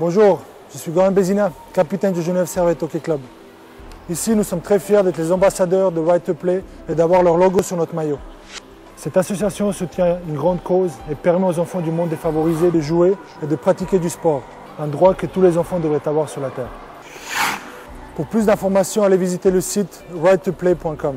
Bonjour, je suis Goran Bézina, capitaine du Genève Servette Hockey Club. Ici, nous sommes très fiers d'être les ambassadeurs de Right to Play et d'avoir leur logo sur notre maillot. Cette association soutient une grande cause et permet aux enfants du monde défavorisé de jouer et de pratiquer du sport, un droit que tous les enfants devraient avoir sur la Terre. Pour plus d'informations, allez visiter le site righttoplay.com.